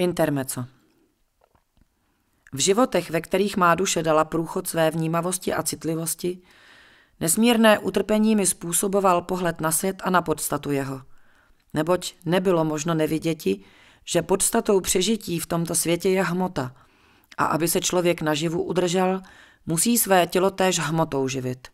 Intermeco. V životech, ve kterých má duše dala průchod své vnímavosti a citlivosti, nesmírné utrpení mi způsoboval pohled na svět a na podstatu jeho. Neboť nebylo možno neviděti, že podstatou přežití v tomto světě je hmota a aby se člověk naživu udržel, musí své tělo též hmotou živit.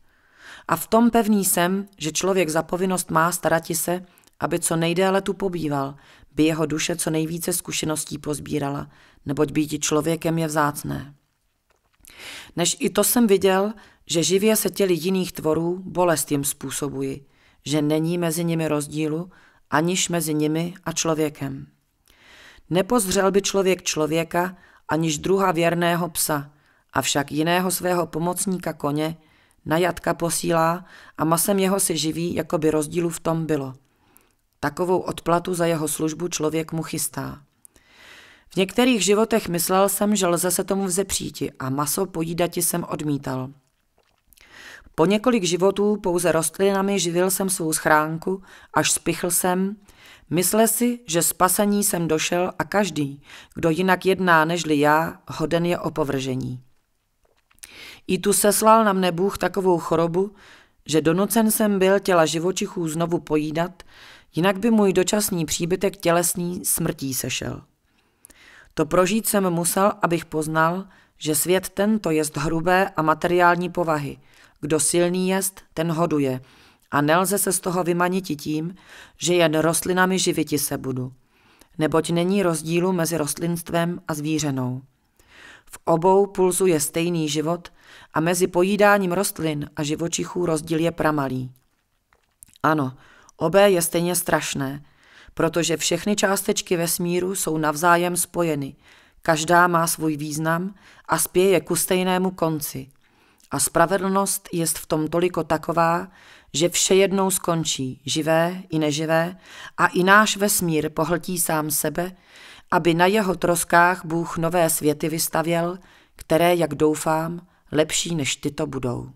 A v tom pevný jsem, že člověk za povinnost má starati se, aby co nejdéle tu pobýval, by jeho duše co nejvíce zkušeností pozbírala, neboť být člověkem je vzácné. Než i to jsem viděl, že živě se těli jiných tvorů bolest jim způsobuji, že není mezi nimi rozdílu, aniž mezi nimi a člověkem. Nepozřel by člověk člověka, aniž druha věrného psa, avšak jiného svého pomocníka koně, na jatka posílá a masem jeho si živí, jako by rozdílu v tom bylo – Takovou odplatu za jeho službu člověk mu chystá. V některých životech myslel jsem, že lze se tomu vzepříti a maso pojídati jsem odmítal. Po několik životů pouze rostlinami živil jsem svou schránku, až spichl jsem, mysle si, že spasení jsem došel a každý, kdo jinak jedná nežli já, hoden je opovržení. I tu seslal na mne Bůh takovou chorobu, že donucen jsem byl těla živočichů znovu pojídat, jinak by můj dočasný příbytek tělesný smrtí sešel. To prožít jsem musel, abych poznal, že svět tento jest hrubé a materiální povahy. Kdo silný jest, ten hoduje. A nelze se z toho vymaniti tím, že jen rostlinami živiti se budu. Neboť není rozdílu mezi rostlinstvem a zvířenou. V obou pulzuje stejný život a mezi pojídáním rostlin a živočichů rozdíl je pramalý. Ano, Obé je stejně strašné, protože všechny částečky vesmíru jsou navzájem spojeny, každá má svůj význam a spěje ku stejnému konci. A spravedlnost je v tom toliko taková, že vše jednou skončí, živé i neživé, a i náš vesmír pohltí sám sebe, aby na jeho troskách Bůh nové světy vystavěl, které, jak doufám, lepší než tyto budou.